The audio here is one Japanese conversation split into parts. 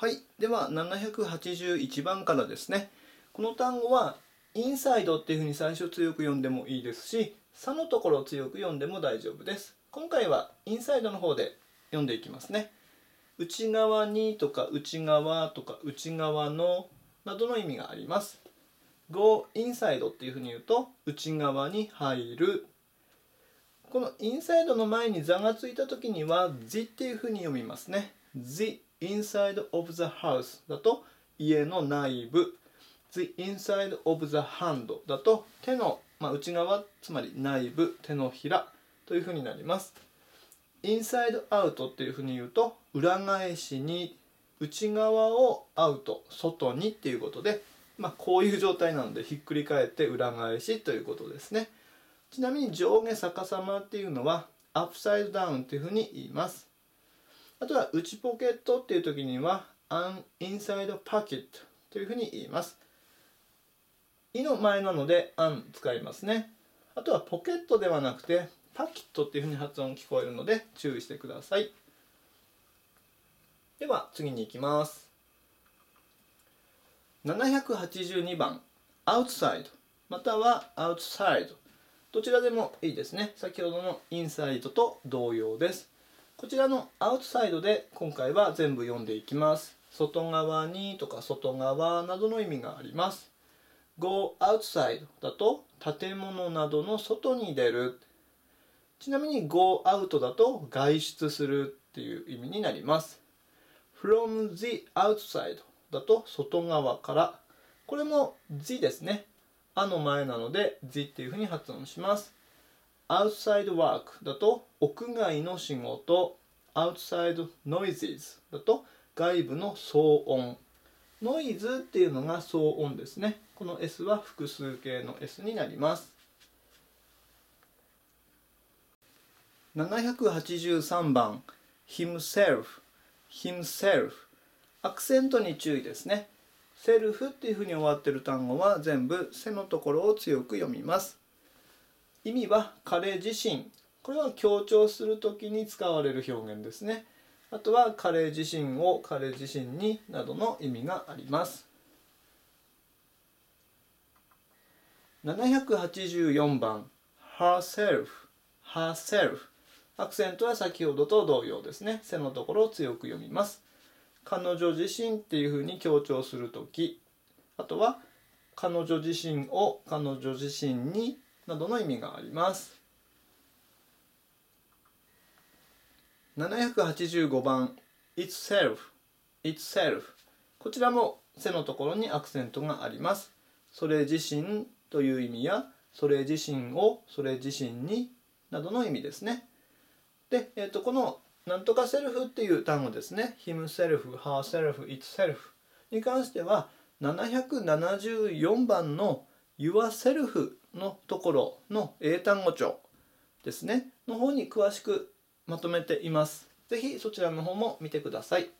はい。では、781番からですね。この単語は、インサイドっていうふうに最初強く読んでもいいですし、さのところを強く読んでも大丈夫です。今回はインサイドの方で読んでいきますね。内側にとか内側とか内側のなどの意味があります。go inside っていうふうに言うと内側に入る。このインサイドの前に座がついた時にはじっていうふうに読みますね。じ inside of the house だと家の内部。the inside of the hand だと手の、まあ、内側つまり内部手のひらというふうになります。インサイドアウトっていうふうに言うと裏返しに内側をアウト外にっていうことでまあこういう状態なのでひっくり返って裏返しということですね。ちなみに上下逆さまっていうのはアップサイドダウンっていうふうに言います。あとは内ポケットっていう時にはアンインサイドパケットというふうに言います。いの前なのでアン使いますね。あとはポケットではなくてパキットっていうふうに発音聞こえるので注意してください。では次に行きます。782番 outside または outside どちらでもいいですね。先ほどの inside と同様です。こちらの outside で今回は全部読んでいきます。外側にとか外側などの意味があります。go outside だと建物などの外に出る。ちなみに go out だと外出するっていう意味になります。from the outside だと外側から。これも the ですね。あの前なので the っていうふうに発音します。Outside work だと屋外の仕事 outside noises だと外部の騒音ノイズっていうのが騒音ですね。この S は複数形の S になります。783番 himself himself アクセントに注意ですね。セルフっていうふうに終わってる単語は全部背のところを強く読みます。意味は彼自身。これは強調するときに使われる表現ですね。あとは彼自身を彼自身になどの意味があります。784番 herself herself アクセントは先ほどと同様ですね。背のところを強く読みます。彼女自身っていうふうに強調するとき、あとは彼女自身を彼女自身になどの意味があります。785番 itself itself こちらも背のところにアクセントがあります。それ自身という意味やそれ自身をそれ自身になどの意味ですね。で、えー、とこのなんとかセルフっていう単語ですね。himself, herself, itself に関しては774番の yourself のところの英単語帳ですねの方に詳しくまとめています。ぜひそちらの方も見てください。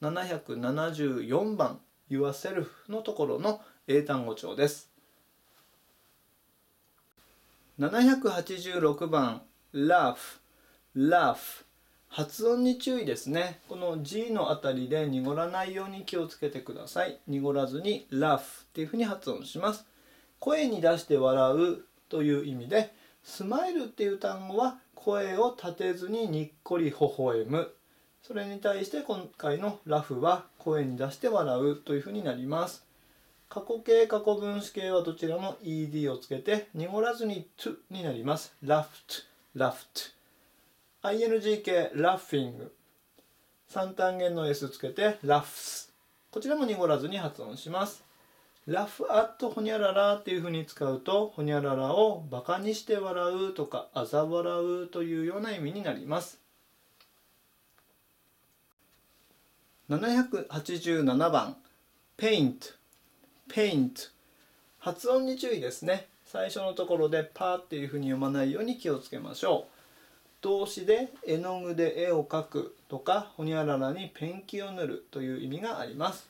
774番 Yourself のところの英単語帳です。786番 Laugh Laugh 発音に注意ですね。この G のあたりで濁らないように気をつけてください。濁らずに Laugh っていうふうに発音します。声に出して笑うという意味でスマイルっていう単語は声を立てずににっこり微笑む。それに対して今回のラフは声に出して笑うというふうになります。過去形、過去分詞形はどちらも ed をつけて濁らずに to になります。laughed, laughed。ing 形、laughing。三単元の s つけて laughs。こちらも濁らずに発音します。ラフアットホニャララっていう風に使うと、ホニャララをバカにして笑うとか、嘲笑うというような意味になります。787番、paint, paint。発音に注意ですね。最初のところでパーっていう風に読まないように気をつけましょう。動詞で絵の具で絵を描くとか、ホニャララにペンキを塗るという意味があります。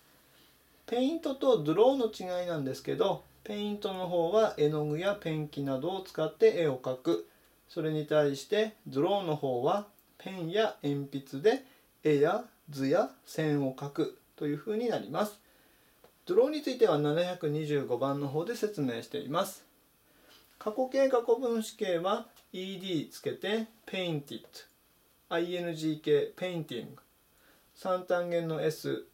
ペイントとドローの違いなんですけど、ペイントの方は絵の具やペンキなどを使って絵を描く。それに対してドローの方はペンや鉛筆で絵や図や線を描くというふうになります。ドローについては725番の方で説明しています。過去形過去分詞形は ed つけて painted ing 形 painting 3単元の s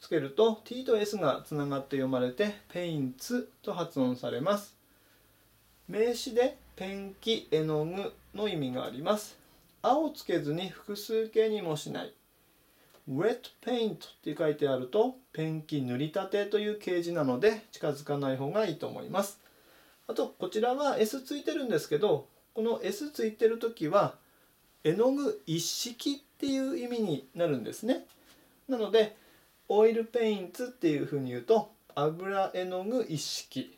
つけると t と s がつながって読まれて paints と発音されます。名詞でペンキ絵の具の意味があります。青つけずに複数形にもしない。wet paint って書いてあるとペンキ塗りたてという形字なので近づかない方がいいと思います。あとこちらは S ついてるんですけどこの S ついてる時は絵の具一式っていう意味になるんですね。なのでオイルペインツっていうふうに言うと油絵の具一式。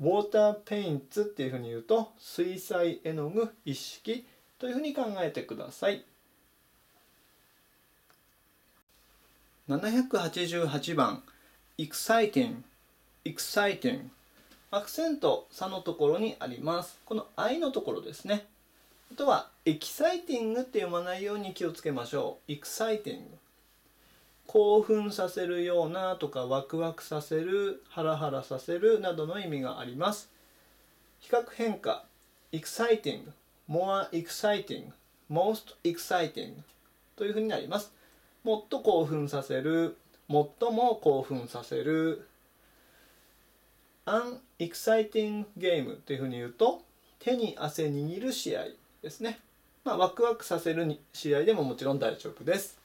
ウォーターペインツっていうふうに言うと水彩絵の具一式というふうに考えてください。788番 exciting exciting アクセント「さ」のところにあります。この「I」のところですね。あとはエキサイティングって読まないように気をつけましょう。 exciting。興奮させるようなとかワクワクさせるハラハラさせるなどの意味があります。比較変化。exciting more exciting most exciting というふうになります。もっと興奮させる。最も興奮させる。an exciting game というふうに言うと手に汗握る試合ですね。まあ、ワクワクさせる試合でももちろん大丈夫です。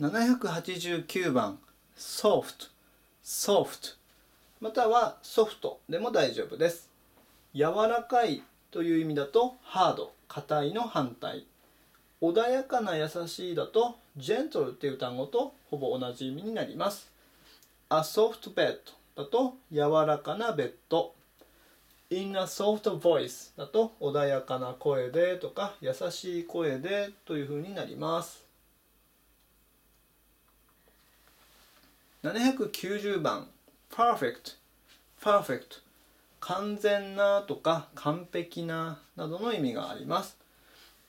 789番 soft soft またはソフトでも大丈夫です。柔らかいという意味だとハード硬いの反対。穏やかな優しいだと gentle っていう単語とほぼ同じ意味になります。A soft bed だと柔らかなベッド。In a soft voice だと穏やかな声でとか優しい声でというふうになります。790番パーフェクト。パーフェクト完全なとか完璧ななどの意味があります。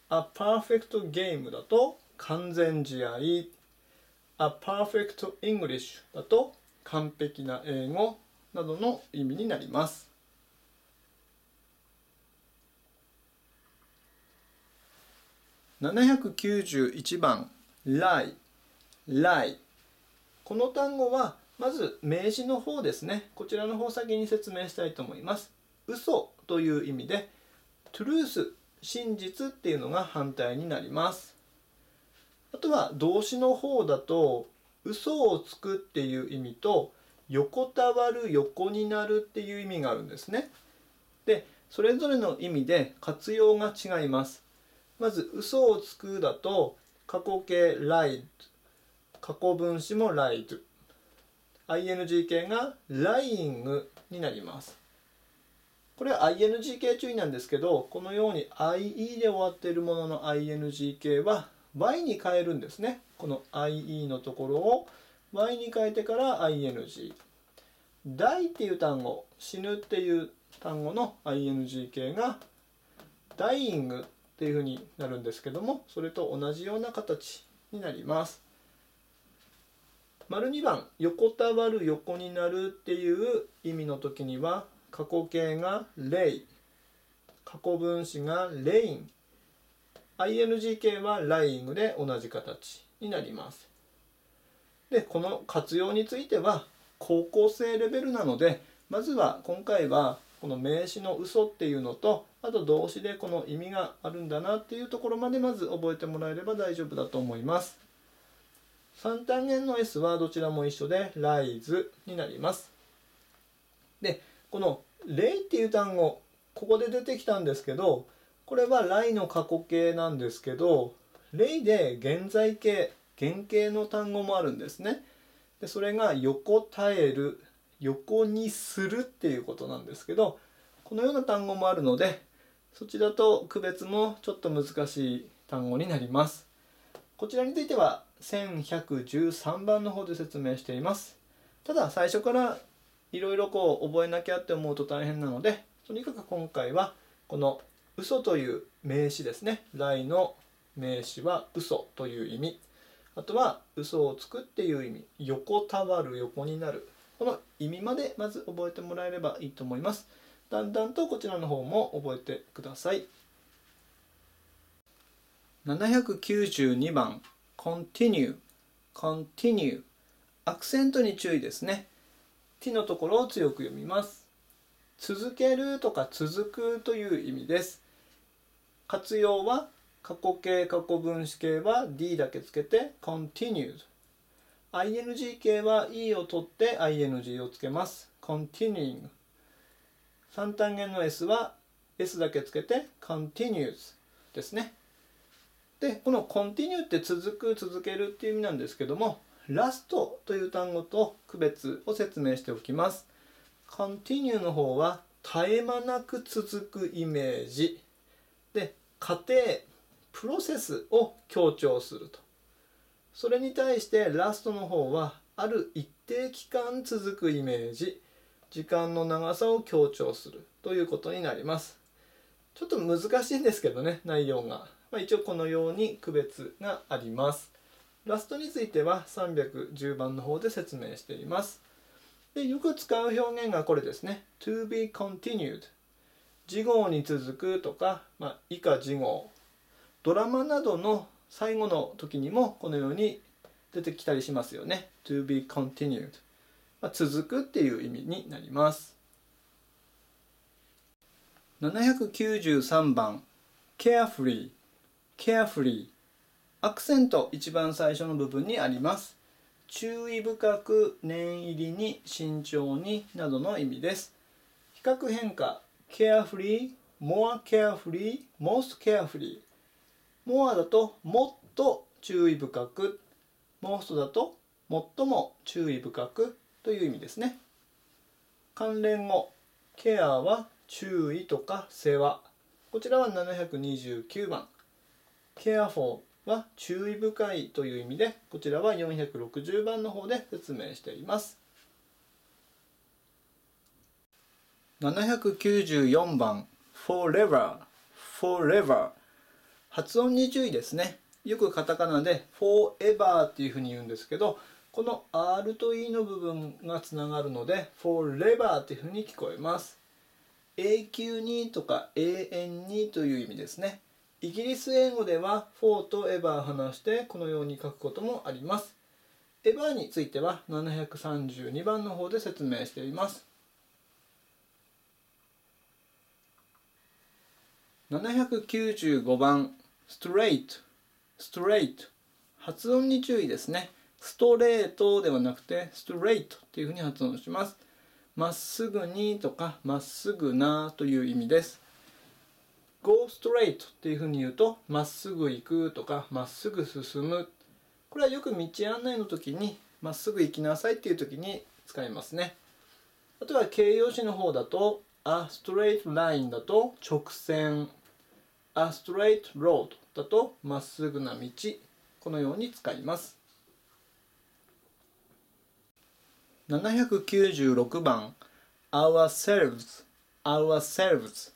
A perfect game だと完全試合。A perfect English だと完璧な英語などの意味になります。791番「ライ」ライこの単語はまず名詞の方ですね。こちらの方先に説明したいと思います。嘘という意味で truth 真実っていうのが反対になります。あとは動詞の方だと嘘をつくっていう意味と横たわる横になるっていう意味があるんですね。でそれぞれの意味で活用が違います。まず嘘をつくだと過去形 lied 過去分詞も lied ing 形が lying になります。これは ing 形注意なんですけどこのように ie で終わっているものの ing 形は y に変えるんですね。この ie のところを y に変えてから ing die っていう単語死ぬっていう単語の ing 形が dying っていうふうになるんですけどもそれと同じような形になります。丸2番横たわる横になるっていう意味の時には過去形が lay 過去分詞が laying 形は lying で同じ形になります。でこの活用については高校生レベルなのでまずは今回はこの名詞の嘘っていうのとあと動詞でこの意味があるんだなっていうところまでまず覚えてもらえれば大丈夫だと思います。3単元の S はどちらも一緒で rise になります。でこの例っていう単語ここで出てきたんですけどこれは来の過去形なんですけど例で現在形原型の単語もあるんですね。でそれが横耐える横にするっていうことなんですけどこのような単語もあるのでそちらと区別もちょっと難しい単語になります。こちらについては1113番の方で説明しています。ただ最初からいろいろこう覚えなきゃって思うと大変なのでとにかく今回はこの嘘という名詞ですね。来の名詞は嘘という意味。あとは嘘をつくっていう意味。横たわる横になる。この意味までまず覚えてもらえればいいと思います。だんだんとこちらの方も覚えてください。792番。Continue continue. アクセントに注意ですね。t のところを強く読みます。続けるとか続くという意味です。活用は過去形過去分詞形は d だけつけて continued. Ing 形は e を取って ing をつけます。continuing. 三単元の s は s だけつけて continues ですね。でこの continue って続く続けるっていう意味なんですけどもラストという単語と区別を説明しておきます。continue の方は絶え間なく続くイメージ。で過程プロセスを強調すると。それに対してラストの方はある一定期間続くイメージ。時間の長さを強調するということになります。ちょっと難しいんですけどね内容が。まあ、一応このように区別があります。ラストについては310番の方で説明しています。でよく使う表現がこれですね。to be continued 次号に続くとか、まあ、以下次号ドラマなどの最後の時にもこのように出てきたりしますよね。to be continued、まあ、続くっていう意味になります。793番 carefully carefully アクセント一番最初の部分にあります。注意深く念入りに慎重になどの意味です。比較変化。carefully more carefully most carefully more だともっと注意深く。most だと最も注意深く。という意味ですね。関連語。care は注意とか世話。こちらは729番。Careful は注意深いという意味でこちらは460番の方で説明しています。794番 forever forever 発音に注意ですね。よくカタカナで forever っていうふうに言うんですけどこの R と E の部分がつながるので forever っていうふうに聞こえます。永久にとか永遠にという意味ですね。イギリス英語では for と ever 話してこのように書くこともあります。ever については732番の方で説明しています。795番 straight straight 発音に注意ですね。ストレートではなくてストレートというふうに発音します。まっすぐにとかまっすぐなという意味です。Go straight っていうふうに言うとまっすぐ行くとかまっすぐ進む。これはよく道案内の時にまっすぐ行きなさいっていう時に使いますね。あとは形容詞の方だと a straight line だと直線。a straight road だとまっすぐな道。このように使います。796番。Ourselves ourselves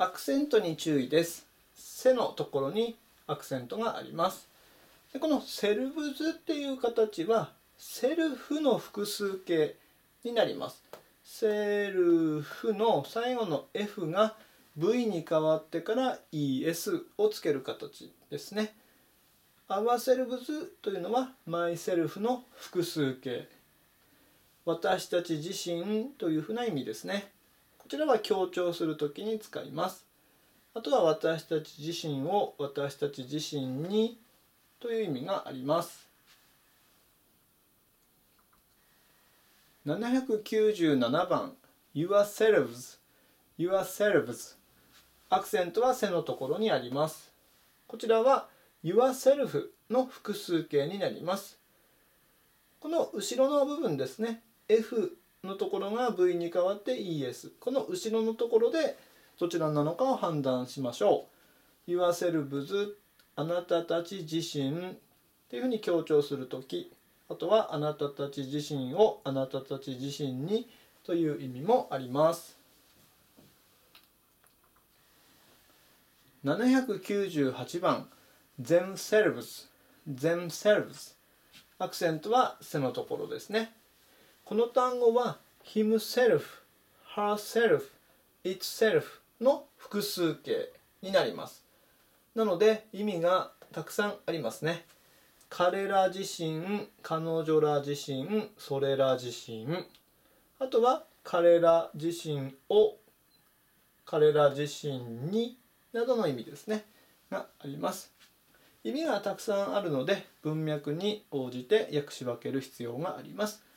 アクセントに注意です。背のところにアクセントがあります。でこのセルブズっていう形はセルフの複数形になります。セルフの最後の F が V に変わってから ES をつける形ですね。ourselves というのは myself の複数形。私たち自身というふうな意味ですね。こちらは強調するときに使います。あとは私たち自身を私たち自身にという意味があります。797番 yourselves yourselves アクセントは背のところにあります。こちらは yourself の複数形になります。この後ろの部分ですね。F のところが V に変わって ES この後ろのところでどちらなのかを判断しましょう。yourselves あなたたち自身っていうふうに強調するときあとはあなたたち自身をあなたたち自身にという意味もあります。798番 themselves themselves アクセントは背のところですね。この単語は himself, herself, itself の複数形になります。なので意味がたくさんありますね。彼ら自身彼女ら自身それら自身。あとは彼ら自身を彼ら自身になどの意味ですね。があります。意味がたくさんあるので文脈に応じて訳し分ける必要があります。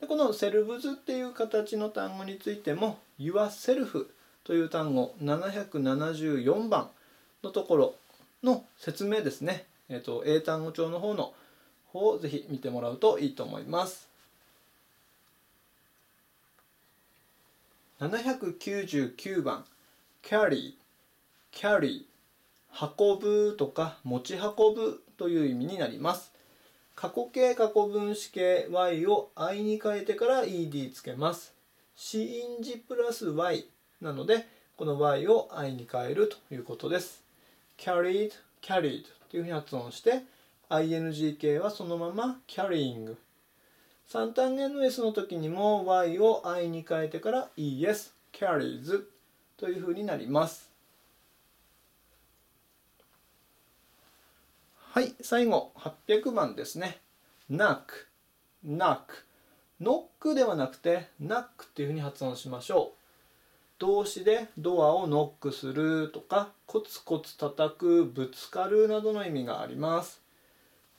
でこのセルブズっていう形の単語についても yourself という単語774番のところの説明ですね、えーと、英単語帳の方の方をぜひ見てもらうといいと思います。799番 carry carry 運ぶとか持ち運ぶという意味になります。過去形過去分詞形 y を i に変えてから ed つけます。c インジプラス y なのでこの y を i に変えるということです。carried carried というふうに発音して ing 形はそのまま carrying 3単元の s の時にも y を i に変えてから es carries というふうになります。はい最後800番ですね。knock knock ノックではなくてナックっていうふうに発音しましょう。動詞でドアをノックするとかコツコツ叩くぶつかるなどの意味があります。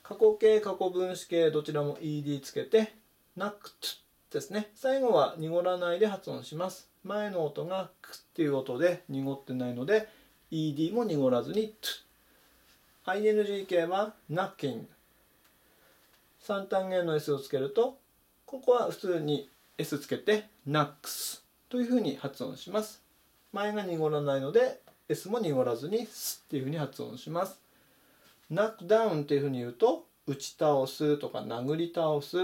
過去形過去分詞形どちらも ed つけてナックですね。最後は濁らないで発音します。前の音がクっていう音で濁ってないので ed も濁らずに t ing 形は knocking 3単元の s をつけるとここは普通に s つけて knocks というふうに発音します。前が濁らないので s も濁らずにすっていうふうに発音します。knock down っていうふうに言うと打ち倒すとか殴り倒す。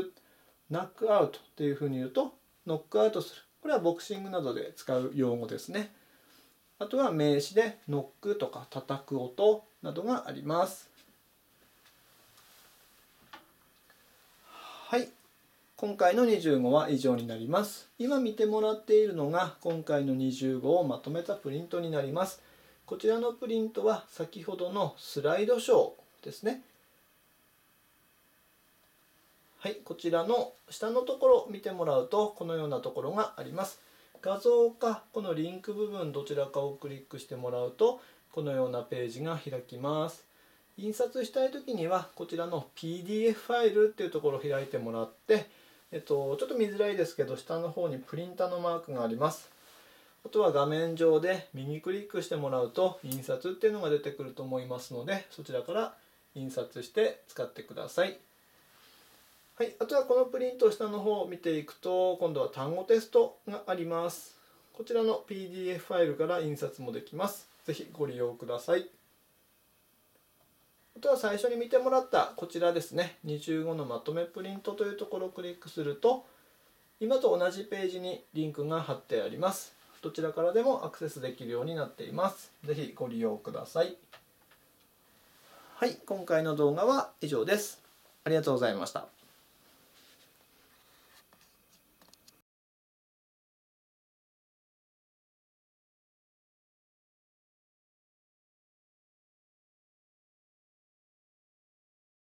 knock out っていうふうに言うとノックアウトする。これはボクシングなどで使う用語ですね。あとは名詞でノックとか叩く音などがあります。はい。今回の25は以上になります。今見てもらっているのが今回の25をまとめたプリントになります。こちらのプリントは先ほどのスライドショーですね。はい。こちらの下のところ見てもらうとこのようなところがあります。画像かこのリンク部分どちらかをクリックしてもらうとこのようなページが開きます。印刷したい時にはこちらの PDF ファイルっていうところを開いてもらってえっと、ちょっと見づらいですけど下の方にプリンターのマークがあります。あとは画面上で右クリックしてもらうと印刷っていうのが出てくると思いますのでそちらから印刷して使ってください。はい、あとはこのプリント下の方を見ていくと今度は単語テストがあります。こちらの PDF ファイルから印刷もできます。是非ご利用ください。あとは最初に見てもらったこちらですね。25のまとめプリントというところをクリックすると今と同じページにリンクが貼ってあります。どちらからでもアクセスできるようになっています。是非ご利用ください。はい今回の動画は以上です。ありがとうございました。